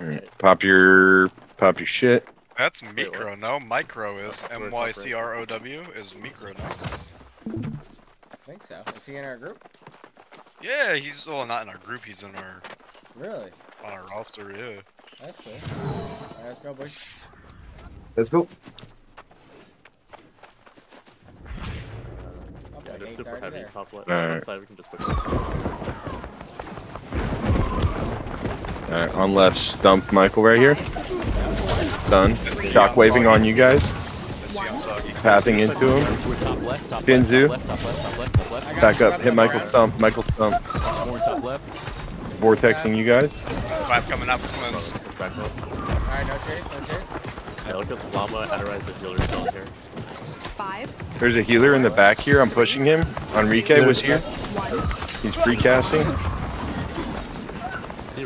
Alright, Pop your pop your shit. That's what? micro, no? Micro is. M Y C R O W is micro now. I think so. Is he in our group? Yeah, he's well not in our group, he's in our Really? on our roster, yeah. That's cool. Alright, let's go, boys. Let's go. Yeah, boy, they're Nate's super heavy. there. Top left. Alright. Left side, we can just push. Alright, on left, stump Michael right here. Done. Shock waving on you guys. Let's see on Soggy. Pathing into him. I got Back up. Hit Michael got stump. Michael stump. left. More top left. Vortexing you guys. Five coming up, twins. Back left. Alright, no chase, no chase. Yeah, look at Llama, Adorize the healer down here. Five, There's a healer in the back here. I'm pushing him. Enrique was here. He's free casting.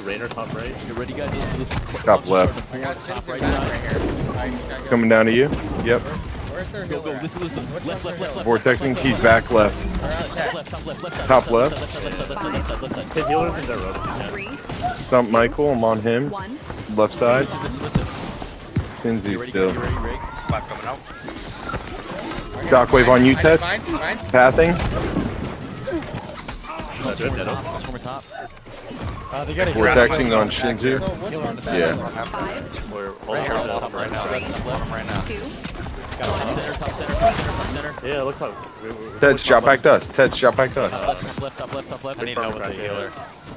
See Rainer top right. You ready, guys? Listen, listen. Top left. I got Top right right here. Alright, you gotta go. Coming down to you. Yep. Where's their Go, go. at? Listen, listen. Left, left, left, left. Vortexing. He's back left. Top left, top left, left side. Top left left. side, left left left left left healers in road. Stump Michael. I'm on him. one, Left side. Sinzi still. you ready, you ready? Five coming out. Shockwave on you, Ted. mine, mine. Pathing. That's it, Transformer Dedo. top, transformer top. Uh, they got a on Shinzu. So which? Yeah. five, We're all Right here, over I'll the top right now. three, Top left. right now. two, Top center, top center, top center, top center. Yeah, look how. we- we- we- Ted's shot back to us. Ted's shot back to us. Top left, top left, top left, top left. I need help with the healer.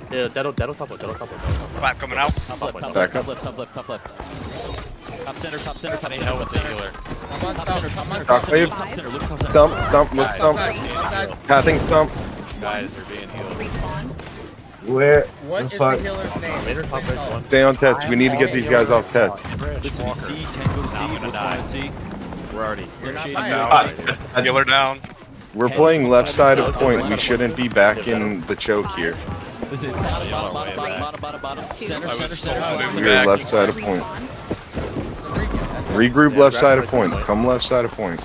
Yeah, Dedo, Dedo top left, Dedo top left. Dedo top left. Five coming out. Top left, top Back left, top up. left, top left, top left. Top center, top center, I top need center, help top with the center. healer. I'm on Top top, center, top I'm center, on top top. Shockwave. center, top center, look top center. Stump. Stump. Look Top stump. side, top side. Pathing stump. Guys are being healed. respawn, Where What the is the fuck? healer's name? Rainer top Please right tell one. us. Stay on Teds. We need to get these guys off Teds. Listen, we see, Tango to C, I'm gonna we're die. fine to C. We're already. You're not shading fine. out Down. right here. Healer down. We're playing left side of point. We shouldn't be back in the choke here. Listen, bottom, bottom, bottom, bottom, bottom, bottom, bottom. Center, center, center, to center. We're left side of point. Regroup Yeah, left side of point. side. Come left side of point.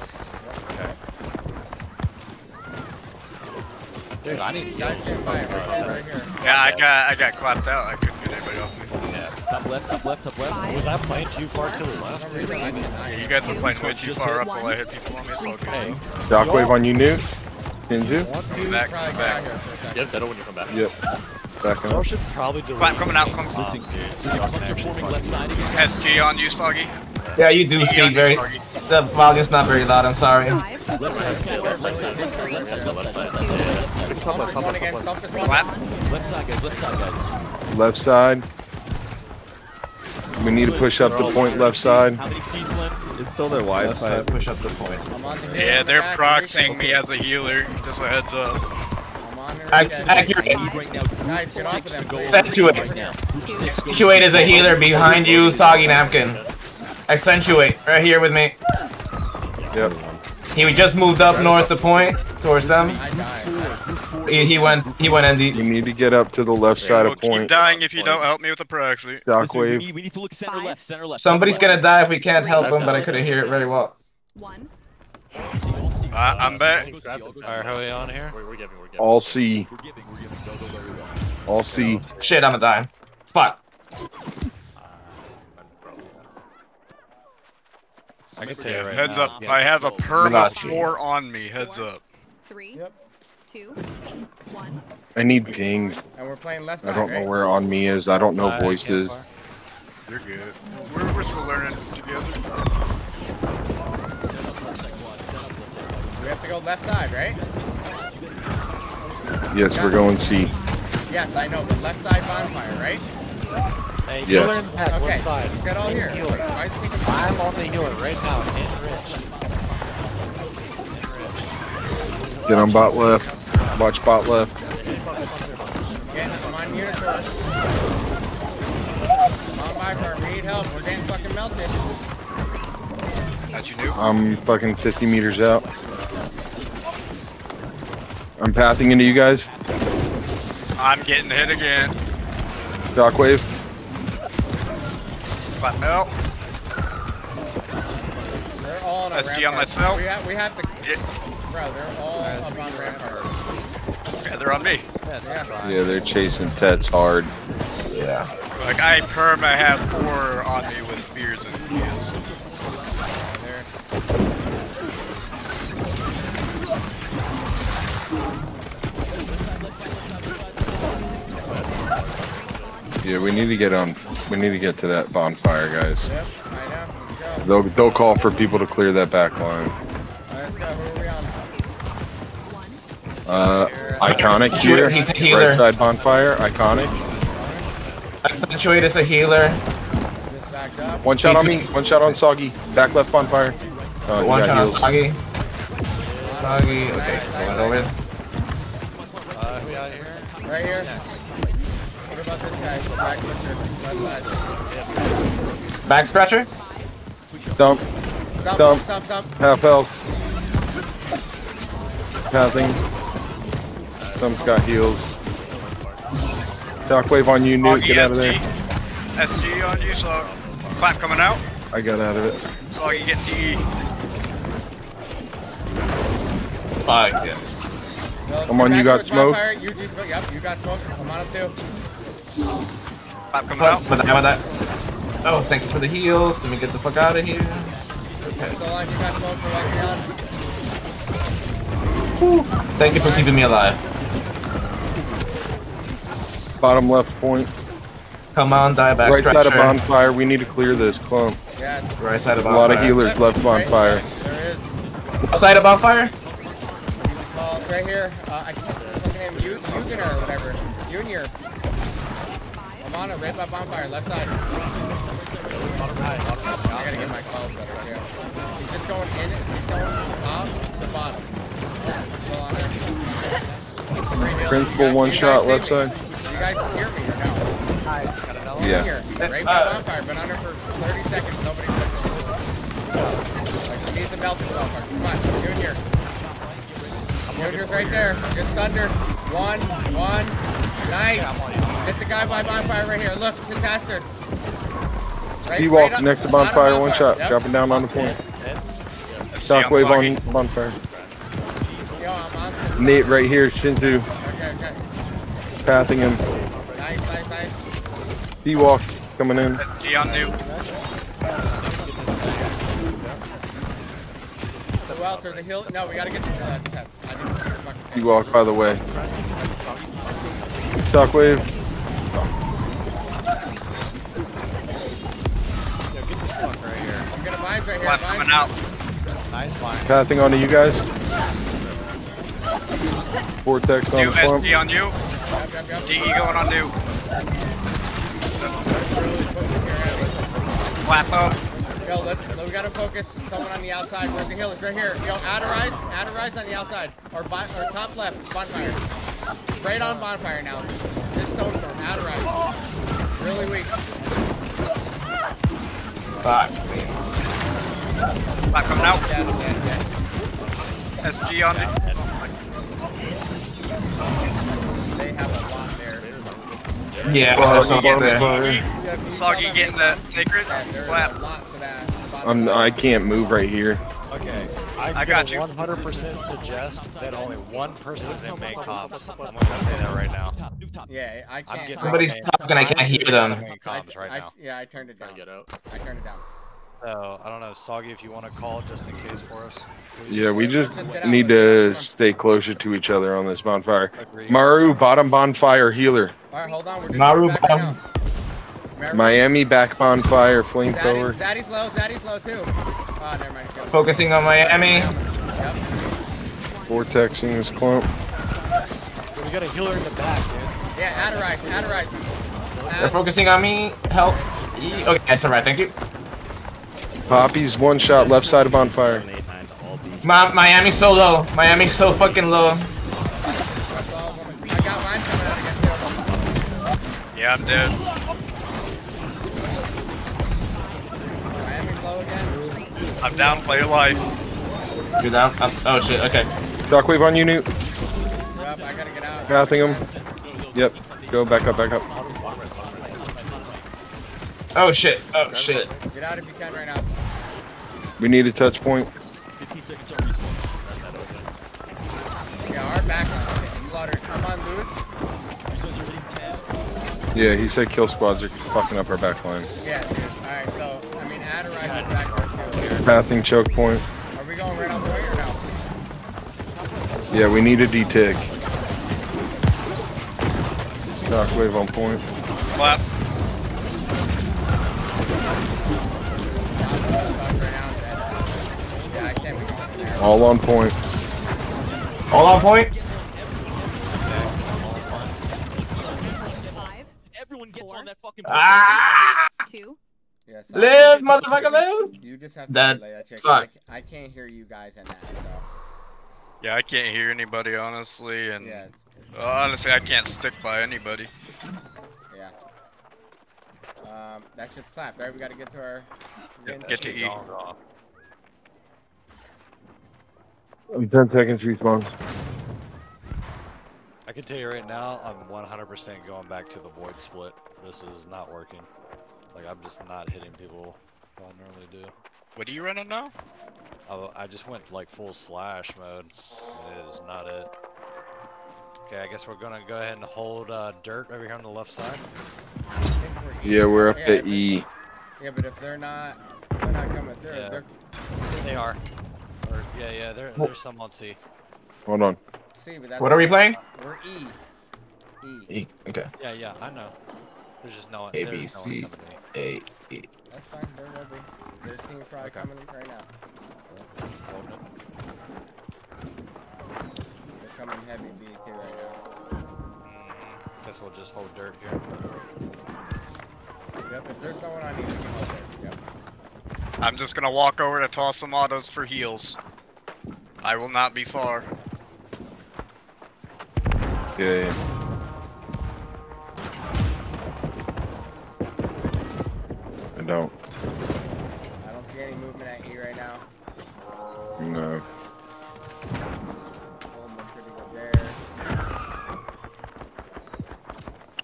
Dude, I need Guys, heals. stand by, here, right here. Yeah, I got I got clapped out. I couldn't get anybody off me. Yeah. Top left, top left, top left. Was I playing too far to the left? some reason, I need Yeah, you guys were playing way too far hit up while I hit people on me, so respawn, okay. Shockwave on you, Noot. Shinzu. One, two, Back, Probably back. got here for a second. Yep, when you come back. Yep. Back Y'all up. should probably delete. Five coming out. Come. Listen, listen, clumps are forming left side again. SG on you, Soggy. Yeah, you do speak you, very. Soggy. The volume's not very loud. I'm sorry. Left side, left side, left side, left side, left side, left side, left side, left side. Top Stump left, is top one left, again, top left. stump is one. Clap. Left side, guys, left side, guys. Left side. We need to push up the point left side. How many C slim? It's still their Left Wi-Fi. side, push up the point. I'm on the healer Yeah, they're proxying me as a healer. Just a heads up. Accurate. I need right now group Guys, get off six of to go please. Accentuate. right now. Group Two. six, go Accentuate six. as a healer behind you, soggy napkin. Accentuate right here with me. Yep. He just moved up north the point towards them. He, he went. He went You ND. need to get up to the left side of point. of keep dying if you don't help me with the proxy. Listen, we Shockwave. need, we need to look center left, center left. Somebody's gonna die if we can't help him, but I couldn't hear it very well. one, left. Uh, I'm back. I'll go C, I'll go C. Alright, how are we on here? We're, we're giving, we're giving. All C. We're giving, we're giving. Go, go, go, go, go. All C. Shit, I'm gonna die. Fuck. Uh, I'm probably. I can tell you Yeah, right heads now. up. I have a perma Velocity. four on me. Heads up. three, Yep. two, one, I need ping. And we're playing left I don't know right? where on me is. I don't know Side, voices. campfire. You're good. We're, we're still learning together. Set up left side quad, set up left side quad. We have to go left side, right? Yes, we're going C. Yes, I know, but left side bonfire, right? Hey, Yeah. healer in the back, Okay, left side. let's get all here. Healer. Why is it taking I'm on the healer right now, and Rich. Get on bot left. Watch bot left. Getting I'm on unit first. On by for we need help. We're getting fucking melted. That you knew? I'm fucking 50 meters out. I'm pathing into you guys. I'm getting hit again. Shockwave. But no. They're all on a I see rampart. on myself. We have, we have to, Yeah, bro. They're all up on rampart. yeah, they're on me. Yeah, Yeah. they're chasing Tets hard. Yeah. Like I perm, I have four on me with spears and heals. There. Yeah, we need to get on. We need to get to that bonfire, guys. Yep, know. They'll they'll call for people to clear that back line. Let's go. Who are we on? Uh, iconic here. he's a healer. Right side bonfire. Iconic. Accentuate is a healer. Just backed up. One shot on me. One shot on Soggy. Back left bonfire. Uh, One got shot on heals. Soggy. Soggy. Okay, going over. Uh, who we out here? Right here. What about this guy? Back twister. Back scratcher. Dump. Stump, Dump. stump, stump. Half health. Passing. Stump's got heals. Shockwave on you, Noot. Get out of there. SG. SG on you, so clap coming out. I got out of it. Soggy getting DE. Fuck yeah. No, Come on, you got smoke? bonfire. You do smoke. Yep, you got smoke. I'm on it too. Clap coming What? out. With that, with that. Oh, thank you for the heals. Let me get the fuck out of here. So long, you got smoke for like me on. Thank you for keeping me alive. Bottom left point. Come on, die back Right side of bonfire. We need to clear this clump. Yes. Right side of bonfire. A lot of healers left bonfire. There is. What side of bonfire? It's all right here. Uh, I can't look at him. You, Eugen or whatever. Junior. I'm on it. Right by bonfire. Left side. I gotta get my calls better here. He's just going in. He's going from top to bottom. Still on there. Free heal. Principal one shot left side. You guys hear me or no? Yeah. Here, right by Uh, bonfire. Been under for 30 seconds. nobody Nobody's touching. Like, need the melted bonfire. Come on, Junior. Junior's right there. Just under. One, one. Nice. Hit the guy by bonfire right here. Look, it's a bastard. Right, He walked up- next to bonfire. One shot. Yep. Dropping down on the point. Shockwave on bonfire. Yo, I'm on. Nate right here. Shinzu. Okay, okay. Pathing him. He walk coming in. SG on Nuke. Who else? There's a hill. No, we gotta get to that. that- I didn't see the fucking He thing. by the way. Shockwave. Yo, get this fuck right here. I'm gonna right here. Coming out. Nice line. Pathing onto you guys. Vortex on New the clump. SG on you. Yep, yep, yep. DE going on Nuke. Really focus here, Andy. Clap up. Yo, let's, we gotta focus someone on the outside. Where's the hill? It's right here. Yo, Adorize, Adorize on the outside. Or, bon, or top left, bonfire. Right on bonfire now. This stone storm, Adorize. Really weak. Fuck. Clap coming out. Dead, dead, dead. SG on you. Yeah, Well, there's you something get there. bonfire. Soggy getting the sacred. Yeah, there is Clap. a lot to that. I'm, I can't move right here. Okay. I'm I got you. 100% suggest that only one person is in main comms. I'm gonna say that right now. Yeah, I can't. getting. talking, I can't hear them. Main I, comms right I- yeah, I turned it down. Trying get out. I turned it down. So I don't know, Soggy, if you want to call just in case for us. please. Yeah, we just Just need to stay closer to each other on this bonfire. Agreed. Maru, bottom bonfire healer. All right, hold on. We're doing Maru it back right bottom. now. Miami, back bonfire, Zaddy, flamethrower. Zaddy's low. Zaddy's low too. Oh, never mind. Focusing on Miami. Yep. Vortexing this clump. We got a healer in the back, dude. Yeah, Adorize, Adorize. They're focusing on me. Help. E- Okay, that's alright, thank you. Poppy's one shot, left side of bonfire. Seven, eight, nine to all B. Ma- Miami's so low. Miami's so fucking low. That's all of them. I got mine coming out against you. Yeah, I'm dead. Miami's low again. I'm down. Play your life. You're down. Um, oh shit. Okay. Shockwave on you, Noot. Yep, I gotta get out. Pathing him. Yep. Go back up, back up. Oh shit. Oh shit. Get out if you can right now. We need a touch point. 15 seconds on respawn. Yeah, our back line. Slaughtered. Come on, dude. Zones are hitting tab. Yeah, he said kill squads are fucking up our back line. Yeah, dude. Alright, so, I mean, add a right back there too. Passing choke point. Are we going right on point or no? Yeah, we need a D-tick. Shockwave on point. Clap. All on point. All on point. Everyone gets Four. on that fucking. Ah! two, Yes, Live, motherfucker, live. You just have to That- relay that chick. fuck. I, I can't hear you guys in that, so. Yeah, I can't hear anybody honestly, and Yeah, it's, uh, honestly, I can't stick by anybody. yeah. Um, that shit's clapped, right? We gotta get to our. Yeah, getting- get to E. Um, 10 seconds respawn. I can tell you right now, I'm 100% going back to the void split. This is not working. Like, I'm just not hitting people how I normally do. What are you running now? I, I just went like full slash mode. It is not it. Okay, I guess we're gonna go ahead and hold uh, dirt over here on the left side. We're. Yeah, we're up Yeah, to E. Yeah, but if they're not, they're not coming through. Yeah. They're They are. Or yeah, yeah, there, there's some on C. Hold on. C, but that's What are we playing? We're E. E. E. Okay. Yeah, yeah, I know. There's just no one. A, there's B, no one coming to me. A. E. That's fine. There will be. There's team probably Okay. coming right now. Holding it. They're coming heavy B2 right now. Mhm. Guess we'll just hold dirt here. Yep. If there's no one on E, we can hold it. Yep. I'm just gonna walk over to toss some autos for heals. I will not be far. Okay. I don't. I don't see any movement at E right now. No. Hold them pretty good there.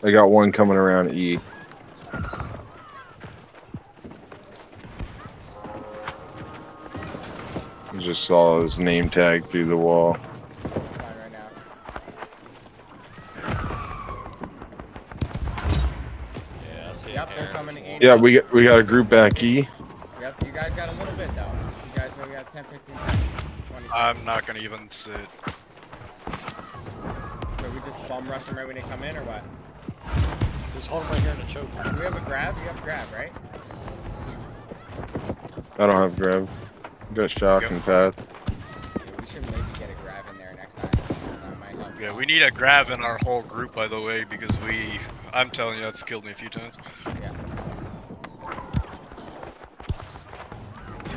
I got one coming around E. saw his name tag through the wall. Fine right now. Yeah, I see Yep, it they're here. coming to. Yeah, we got we got a group back E. Yep, you guys got a little bit though. You guys maybe got 10, 15, 20. I'm not gonna even sit. So we just bum rush them right when they come in or what? Just hold him right here in the choke. Do we have a grab? You have a grab, right? I don't have grab. Got shock Yep. and path. Yeah, we should maybe get a grab in there next time. Might. Yeah, we need a grab in our whole group, by the way, because we. I'm telling you, that's killed me a few times. Yeah.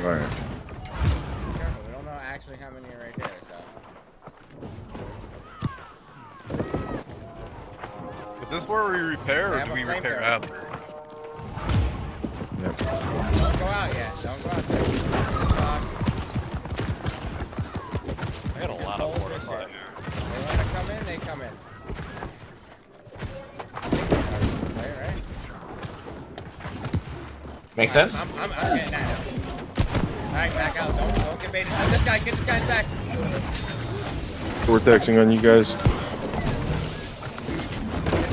Alright. Careful, we don't know actually how many are right there, so. Is this where we repair, or do we repair after? Yep. Don't go out yet. Don't go out there. Lot of Hold water this They wanna come in, they come in. Right, right. Makes sense. I'm, I'm, I'm getting that. Alright, back out. Don't, don't get baited. Oh, this guy, get this guy back. Vortexing on you guys.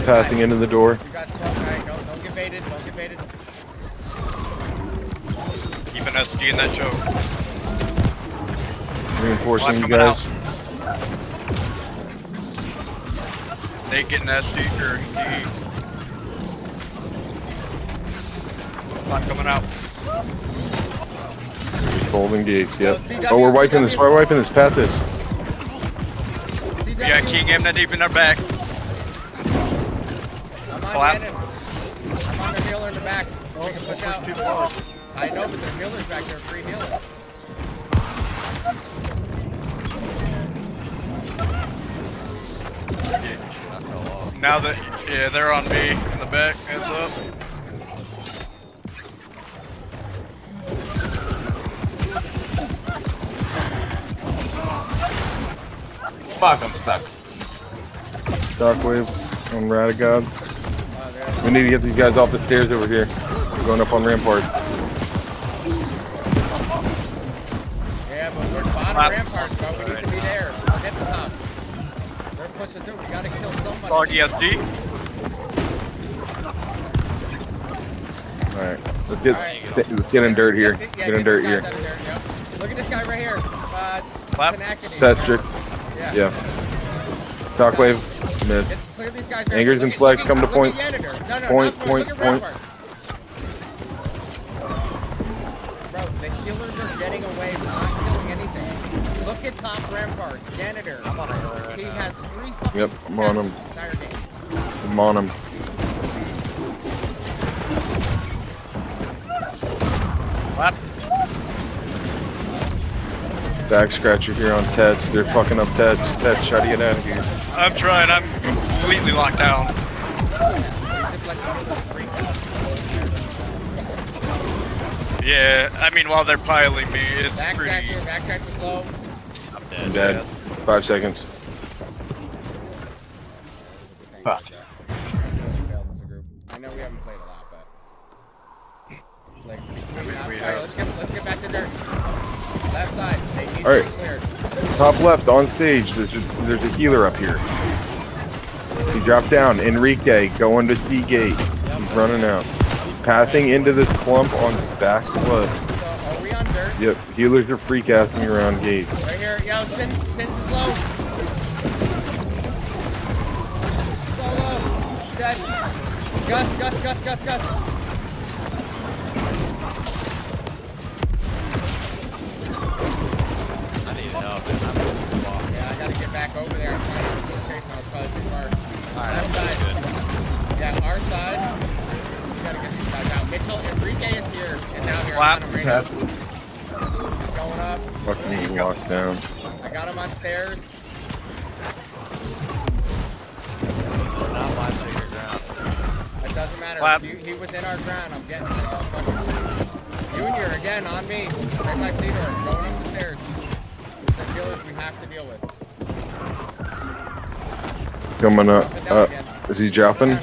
Passing into the door. You got smoke. Alright, don't, don't get baited. Don't get baited. Keep an SD in that choke. Reinforcing Watch you guys. Nate getting that seeker D. Not coming out. Holding gates, yep. CW, Oh, we're wiping this. We're wiping this. Path this. Yeah, got King Amna deep in our back. I'm on Clap. I'm on the healer in the back. Oh, we can push out. too. I know, but the healer's back there. Free healer. Now that yeah, they're on me in the back. Heads up. Fuck, I'm stuck. Shockwave on Radagod. There. We need to get these guys off the stairs over here. We're going up on Rampart. Yeah, but we're bottom Clap. They're pushing through. We gotta kill somebody. Doggy SD. Alright, let's get Alright. let's get in dirt here. Yeah, Get in dirt here. guy out of dirt, yep. Look at this guy right here. Uh, Clap. Tenacity. Yeah. Yeah. Shockwave. Mid. Get- Clear these guys. right. Angers and at- flex come to point. Look at Yanitor. No, no, Point, not point, point. Bro, the healers are getting away. At top Rampart. Janitor. I'm on right He now. has three fucking Yep, I'm on him. tests this entire game. I'm on him. Clap. Back scratcher here on Tets. They're fucking up Tets. Tets, try to get out of here. I'm trying. I'm completely locked down. He's just like one of those freak outs. Yeah, I mean, while they're piling me, it's Backtrack pretty. here. Backtrack is low. I'm dead. I'm dead. Five seconds. Fuck. I know we haven't played a lot, but like, we Alright, have. let's get let's get back to dirt. Left side. They Alright. to be cleared. Top left on stage. There's a, there's a healer up here. He dropped down. Enrique going to T gate. He's running out. Passing into this clump on back left. So are we on dirt? Yep. Healers are freak assing around gate. Right here. Yo, Sin Sin's is low. So low. Dead. Gus, Gus, Gus, Gus, Gus. I need help. dude. I'm gonna walk. Yeah, I gotta get back over there. I'm trying to keep chasing. I was probably too far. Alright, Left that's side. good. Yeah, our side. We gotta get these guys out. Mitchell Enrique is here. And now here. Clap. Going up. Fucking he walked down. I got him on stairs. Not my secret ground. It doesn't matter. Clap. He, he was in our ground. I'm getting him. Fucking- Junior again on me. Right by Cedar. Going up the stairs. The killers we have to deal with. Coming up. Dropping down Uh, is he dropping? Yep.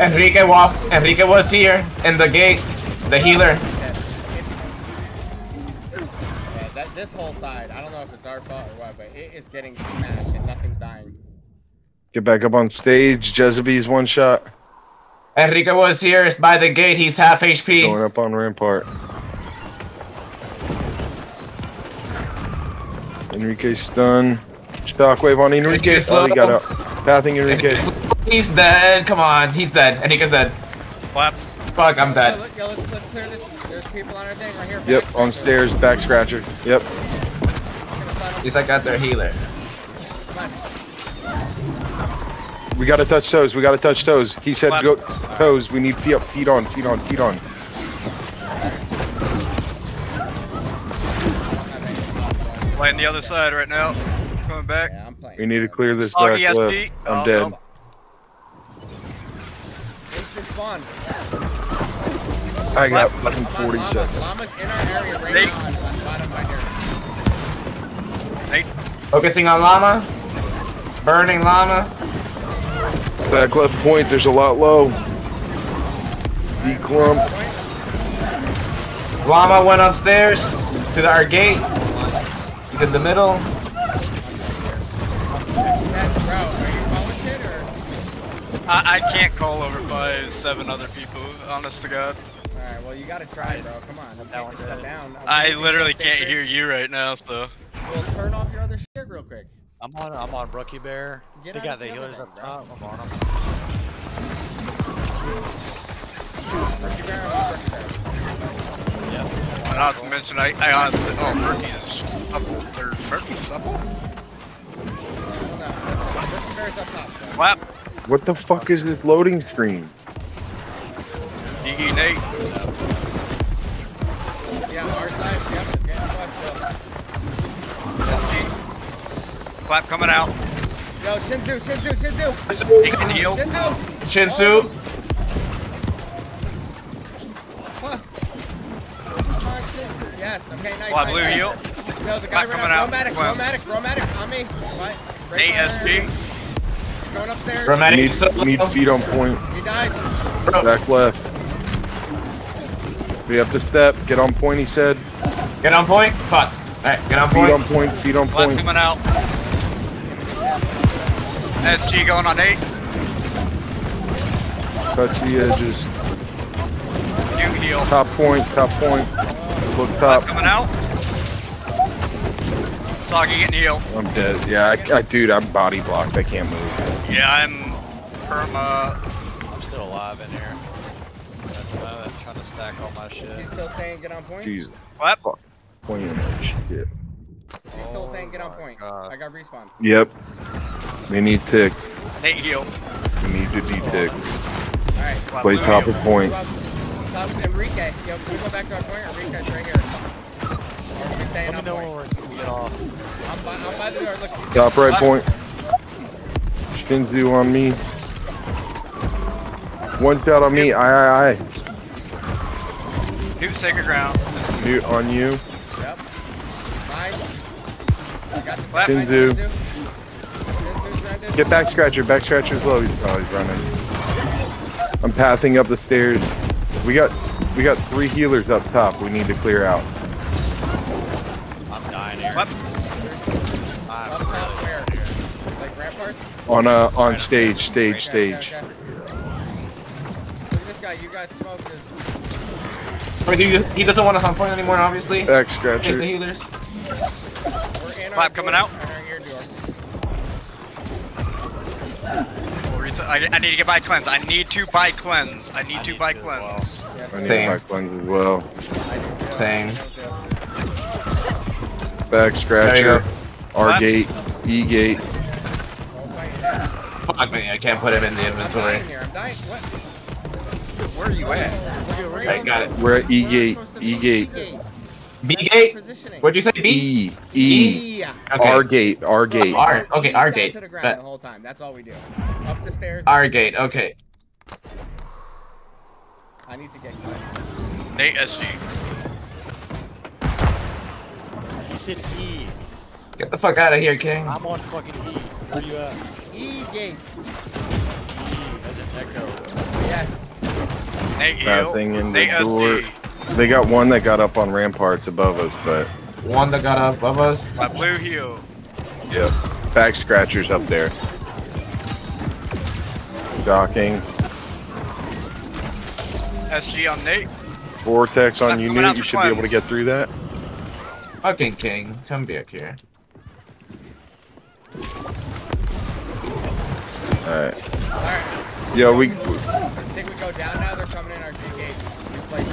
Enrique walk. Enrique was here in the gate. The healer. This whole side, I don't know if it's our fault or what, but it is getting smashed and nothing's dying. Get back up on stage. Jezebee's one shot. Enrique was here. Is by the gate. He's half HP. Going up on Rampart. Enrique stun. Shockwave on Enrique. Enrique's Oh, he got low. up. Pathing Enrique. He's dead. Come on. He's dead. Enrique's dead. Clap. Fuck, I'm Yo, dead. look, yo, let's, let's clear this. There's people on our thing right here. Yep, back on stairs. Back scratcher. Yep. I'm gonna stun him. He's like got their healer. We gotta touch toes. We gotta touch toes. He said go toes. We need feet up. Feet on. Feet on. Feet on. Playing the other side right now. Coming back. Yeah, I'm playing. We need to clear this Soggy back left. I'm Oh, dead. no. Instant spawn. I got What? fucking Come on, 40 llama. seconds. Llama's in our area right Nate. now bottom right Focusing on llama. Burning llama. Back left point. There's a lot low. D clump. Llama went upstairs to the, our gate. He's in the middle. Yes, bro. Are you calling shit or? I, I can't call over by seven other people, honest to God. Alright, well, you gotta try, bro. Come on. You can't just shut down. I literally can't hear you right now, so. Well, turn off your other shit real quick. I'm on. I'm on Brookie Bear. Get they got the the healers up thing, top. I'm on them. Rookie bear, rookie bear. Yep. Not to mention, I, I honestly, oh, Murphy's supple. Or Murphy's supple? No, rookie bear's up top. Clap. What the fuck is this loading screen? DE Nate. Clap coming out. up. Yo, Shinzu, Shinzu, Shinzu! He can heal. Shinzu! Shinsu. Oh. Fuck! Come on, Yes, okay, nice. Clap nice, blue nice. heal. Yo, the guy Clap ran coming out. out. Romatic, Clap. Romatic, Romatic, on me. What? Right Nate behind her. SG. Going upstairs. We Romantic need, solo. we need feet on point. He died. Back left. We have to step. Get on point, he said. get on point. Fuck. Alright, get on Feet point. on point. Feet on Clap point. coming out. SG going on Nate. Touch the edges. Do heal. Top point, top point. Look Flap top. coming out. Soggy getting healed. I'm dead. Yeah, I, I, dude, I'm body blocked. I can't move. Yeah, I'm perma. I'm still alive in here. At the moment, trying to stack all my shit. He's still saying get on point. Jeez. Flap. Point in that shit. He's still saying get on Oh point. God. I got respawn. Yep. They need tick. Nate heal. We need to de-tick. Alright. Flap Play top of point. Top with Enrique. Yo, can we go back to our point? Enrique's right here. Or are we staying Let me on know point? when we're get off. I'm by, I'm by the door. Look. Top right point. Shinzu on me. One shot on me. Aye, aye, aye. New sacred ground. Mute on you. Yep. Nice. I got the Flap. Shinzu. Shinzu's grounded. Get back scratcher. Back scratcher's low. He's, oh, he's running. I'm passing up the stairs. We got we got three healers up top. We need to clear out. I'm dying here. Flap. I'm Up top where? Like ramparts? On uh on stage, stage, Okay, stage. okay, okay. Look at this guy. You got smoked. As... Wait, he, he doesn't want us on point anymore, obviously. Back Just the healers. We're in our Flap coming out. We'll I, I need to get by cleanse. I need to buy cleanse. I need I to need buy to as well. cleanse. Yeah, I need Same. my cleanse as well. I do too. Same. I do too. Back scratcher. R Flap. gate. E gate. Don't fight it. Fuck me, I can't put him in the inventory. dying here. I'm dying. What? Where are you at? I got it. We're at E Where am I gate. E be? gate. B gate? What'd you say? B? E. E. Yeah. Okay. R gate. R gate. R. Okay, R gate. To the ground Bet. the whole time. That's all we do. Up the stairs. R gate, okay. I need to get cut. Nate SG. He said E. Get the fuck out of here, King. I'm on fucking E. Where you at? E gate. E as in echo. Yes. Nate heal. Passing in the Nate door. SD. They got one that got up on ramparts above us, but One that got up above us. My blue heal. yep. Back scratchers up there. Docking. SG on Nate. Vortex on I'm you, Nate. You for should be able to get through that. Fucking King. Come back here. Alright. Alright. Yo, we I think we go down now. They're coming in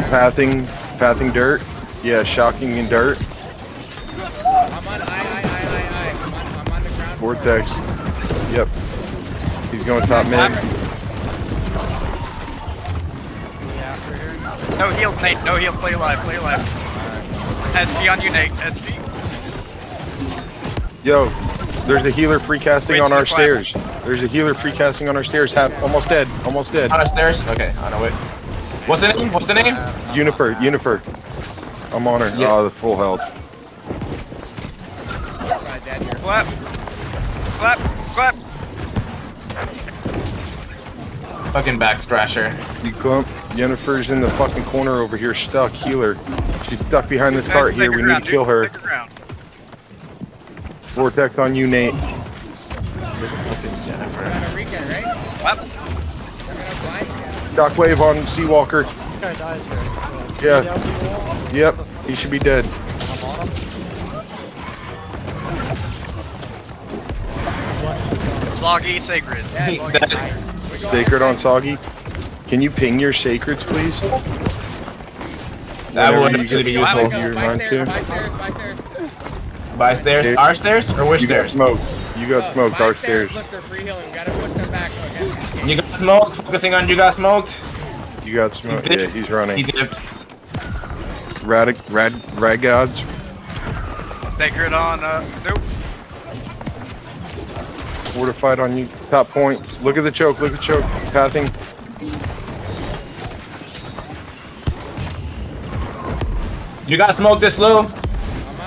pathing, pathing dirt. Yeah, shocking in dirt. I'm on I, I, I, I, I. I'm on, I'm on the ground. floor. Vortex. Yep. He's going top mid. No heal, Nate. No heal. Play alive. Play alive. SG on you, Nate. SG. Yo, there's a healer free casting Wait, on our the stairs. There's a healer free casting on our stairs. Half, almost dead. Almost dead. On the stairs? Okay, I know it. What's the name? What's the name? Unifer, Unifer. I'm on her. Yeah. Oh, the full health. Right, dead here. Flap. Flap. Flap. Fucking back scratcher. You clump. Jennifer's in the fucking corner over here, stuck. Healer. She's stuck behind this cart here. We need ground, to kill her. Vortex on you, Nate. Focus Jennifer. On Enrique, Shockwave on Seawalker. This guy dies here. Uh, Yeah. wall? Yep, he should be dead. I'm on him. Sloggy. Sacred. Yeah, He- going that- high. We go Sacred on high. Soggy. Can you ping your sacreds, please? That would you actually get- be Go, useful. If go, you by want stairs, to. by stairs, by stairs. By stairs? Our stairs or which You got stairs? smoked. You got Look, smoked. Our stairs. Look, they're free healing. We gotta push them back again. You got smoked. Focusing on you got smoked. You got smoked. He Yeah, dipped. he's He running. dipped. Rad, rad, rad gods. Sacred on. Uh. Nope. Fortified on you. Top point. Look at the choke. Look at the choke. Pathing. You got smoked this low. I'm on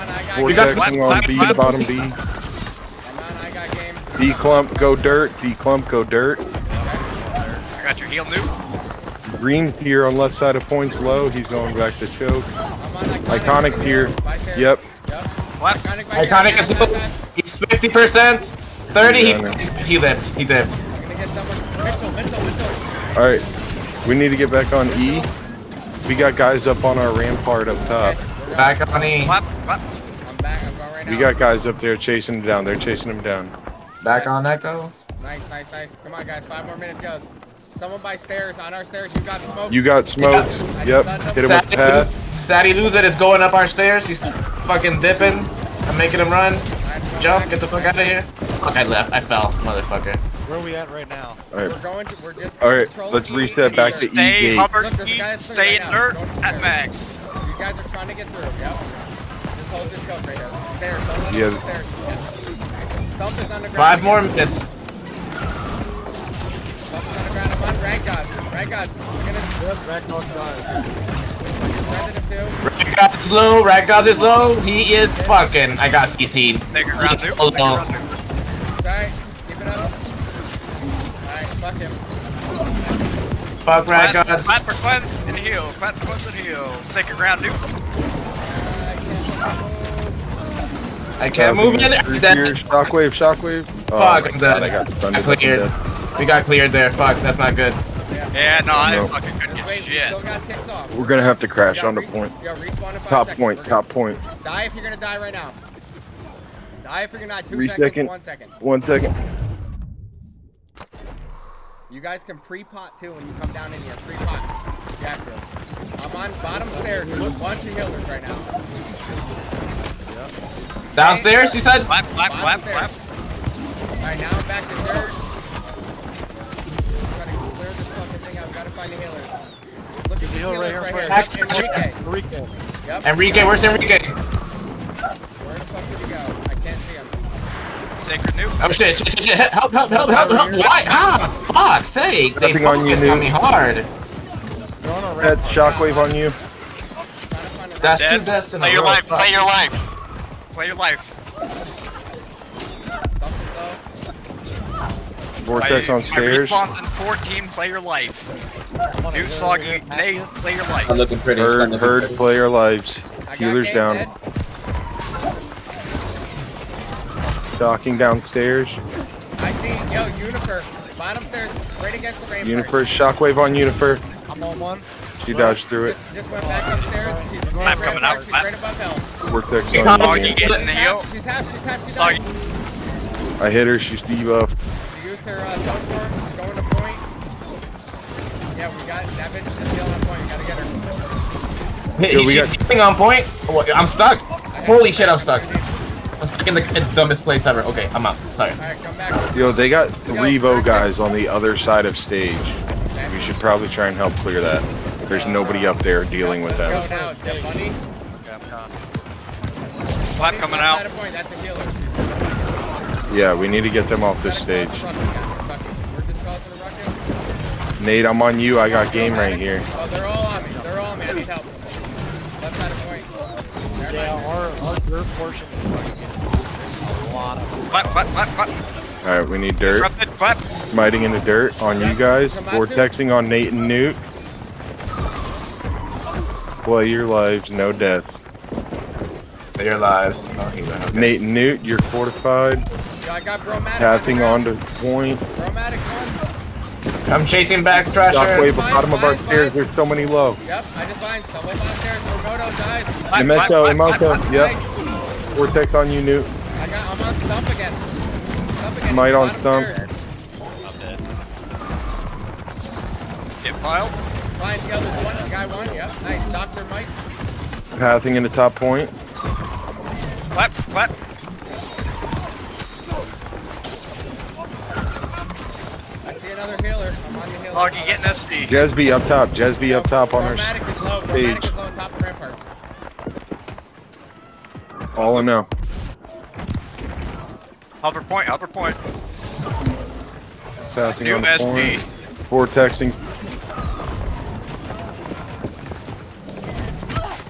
I got You got game. Vortexing slap, on B, bottom B. I'm on I got game. B clump, go dirt. B clump, go dirt. I got your heal, Noob. Green here on left side of points low. He's going back to choke. I'm on iconic. Iconic free here. healing. By stairs. Yep. Yep. Flap. Iconic, Iconic is Pass, low. He's 50%. 30. Yeah, I know. He, he lived. He lived. pass. Gonna get someone. Mitchell, Mitchell, Mitchell. All right. We need to get back on E. We got guys up on our rampart up top. Back on E. Clap, clap. I'm back. I'm going right now. We got guys up there chasing him down. They're chasing him down. Back on Echo. Nice, nice, nice. Come on, guys. Five more minutes. Go. Someone by stairs. On our stairs. You got smoke. You got smoked. Yep. Hit him with the path. Sadly Luzet is going up our stairs. He's fucking dipping. I'm making him run. Jump, get the fuck out of here. Fuck, I left. I fell, motherfucker. Where are we at right now? All We're going to. We're just. All right. controlling Let's E reset and back E. to E Stay gate. Hubbard, Look, there's a eat, guy that's stay in right now. dirt Going at max. You guys are trying to get through. Yep. Just hold this coat right here. Stairs. Don't Yeah. him stairs. Yeah. Stump. Five more minutes. Underground. I'm on rank gods. Rank gods. We're gonna. President is low. Ragaz is low. He is fucking. I got CC'd. Take a ground He's nuke. so low. Alright. Keep it up. Alright. Fuck him. Fuck Clap, Ragaz. clap for cleanse and heal. Clap for cleanse and heal. Take a ground nuke. I can't move. I can't move in. I'm Through dead. here. Shockwave, shockwave. Oh Fuck, my I'm God. I got stunned. I I'm cleared. Dead. We got cleared there. Fuck, that's not good. Yeah, no, I No. fucking couldn't get Wait, We still got we're gonna have to crash on the point. Yo, respawn in five Top seconds. point. Top point. Die if you're gonna die right now. Die if you're gonna die. Two Three seconds. second. One second. One second. You guys can pre-pot too when you come down in here. Pre-pot. You have to. I'm on bottom stairs. There's a bunch of healers right now. Downstairs, you said? Clap, clap, clap, clap. Alright, now I'm back to dirt. Find the healers. Look at these healer right healers here, right here. Max- Yep, Enrique. Enrique. Yep. Enrique, where's Enrique? Where the fuck did he go? I can't see him. Sacred nuke. Oh shit, shit, shit, shit. Help, help, help, help, help. Why? Ah, fuck's sake. They Stepping on you, focused on me hard. You're on a That shockwave on you. Trying to That's two Dead. deaths in Play a your row. life. Play your life. Play your life. Stuff is low. Vortex My- on my stairs. Respawns in 14. Play your life. I'm on a Nuke hill soggy. here. Nate, play your life. Not looking pretty. it's not Herd, looking herd, pretty. player lives. Healers down. dead. Docking downstairs. I see, yo, Unifer. Bottom stairs, right against the rampart. Unifer, shockwave on Unifer. I'm on one. She dodged through it. Just, just went back upstairs. She's Clap right coming back, out, She's clap. right above hell. Vortex Hey, on Oh, you. you getting the She's heal? half, she's half, she's half, she's Soggy. half. I hit her. She's debuffed. She used her uh, Yeah, we got that bitch is still on point. We gotta get her. He- Yo, we She's got- sitting on point. Oh, what, I'm stuck. Holy shit, I'm stuck. I'm stuck in the dumbest place ever. Okay, I'm out. Sorry. Alright, come back. Yo, they got three Vo guys on the other side of stage. We should probably try and help clear that. There's nobody up there dealing with them. go now. Dead Bunny. Okay, I'm con. Clap Bunny's coming out. of point. That's a healer. Yeah, we need to get them off this Gotta stage. Nate, I'm on you. I got game right here. Oh, they're all on me. They're all on me. I need help. Left side of point. Yeah, our, our dirt portion is fucking getting a lot of Clap, clap, clap, clap. All right, we need dirt. Disrupted, clap. Smiting in the dirt on you guys. Vortexing on Nate and Noot. Play your lives, no death. Your lives. Oh, okay. Nate and Noot, you're fortified. Yo, I got Bromatic. Passing on to point. Bromatic one. I'm chasing back, Thrasher. Shockwave, bottom of our stairs. There's so many low. Yep, I just find someone downstairs. Morgoto dies. Clap, clap, Memento, clap, clap, Emoto. Yep. Vortex on you, Noot. I got, I'm on stump again. Stump again. Might on Bottom stump. stairs. I'm dead. Get piled. Find the other one. The guy one. Yep. Nice. Doctor Mike. Passing into top point. Clap, clap. I'm on the getting SD. Jesby up top. Jesby up top on our Bromatic is low. stage. Is low on top of rampart. all in now. Upper point, upper point. Passing New on the SD. point.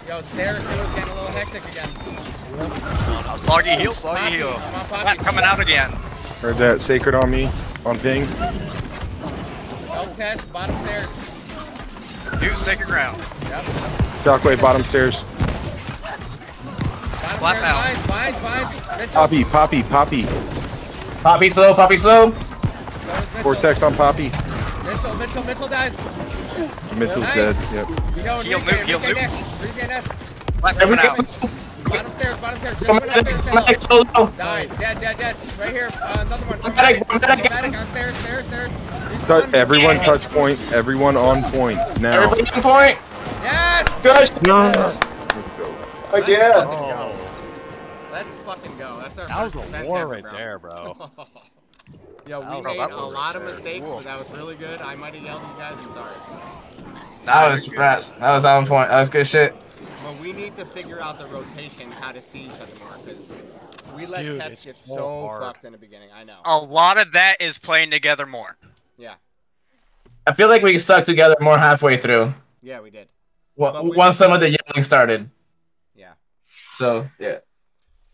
Yo, stairs healer's getting a little hectic again. Oh, soggy heal, soggy Poppy, heal. I'm on Poppy. Clap coming out again. Heard that. Sacred on me. On ping. Self test. Bottom stairs. New sacred ground. Yep. Shockwave, bottom stairs. Bottom Flap stairs. out. Vines, vines, vines. Poppy, Poppy, Poppy. Poppy slow, Poppy slow. So is Mitchell. Vortex on Poppy. Mitchell, Mitchell, Mitchell dies. Missile's Nice. dead. Yep. You know, Heal, Enrique, move, heal, Enrique move. next. Enrique next. Left Every coming out. Bottom stairs, bottom stairs. Just Come went upstairs, on, so low. Died. Dead, dead, dead. Right here. Uh, another one. One medic, one medic. Medic on stairs, stairs, stairs. He's Tou- done. everyone Yeah. touch point. Everyone on point now. Everybody on point. Yes! Good. Let's go. Let's Again. fucking go. Oh, Let's fucking go. That's our that was a war ever, right there, bro. Yo, we made was- a lot of sick. mistakes, Cool. but that was really good. I might have yelled at you guys. I'm sorry. That was rats. That was on point. That was good shit. But we need to figure out the rotation, how to see each other more, because we let Dude, pets get so so hard. fucked in the beginning. I know. A lot of that is playing together more. Yeah. I feel like we stuck together more halfway through. Yeah, we did. wa- But we- Once some of the yelling started. Yeah. So yeah.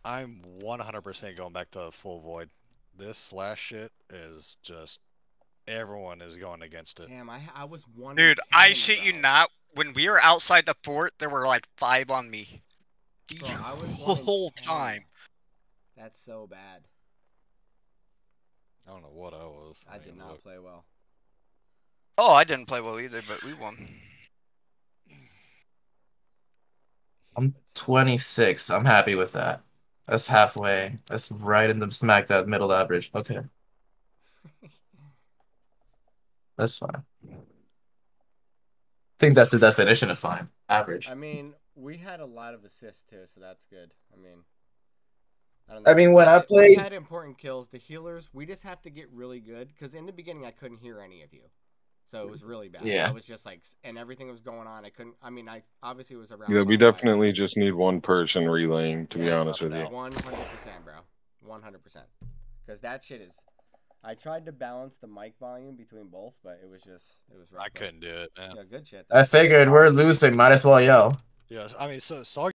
I'm 100% going back to full void. This slash shit is just everyone is going against it. Damn, I I was one. Dude, I 10, shit you not. When we were outside the fort, there were like five on me. The Bro, I was one whole time. That's so bad. I don't know what I was. I did mean, not look, play well. Oh, I didn't play well either, but we won. I'm 26. I'm happy with that. That's halfway. That's right in the smack that middle average. Okay. That's fine. I think that's the definition of fine. Average. I mean, we had a lot of assists too, so that's good. I mean, I, don't I mean, when I We played- had important kills. The healers, we just have to get really good because in the beginning I couldn't hear any of you, so it was really bad. Yeah. I was just like, and everything was going on. I couldn't. I mean, I obviously was around. Yeah, we bonfire. definitely just need one person relaying. To be honest with you. One hundred percent, bro. One hundred percent. Because that shit is. I tried to balance the mic volume between both, but it was just it was rough. I couldn't do it, man. Yeah, good shit. I figured we're losing. Might as well yell. Yeah, I mean, so Soggy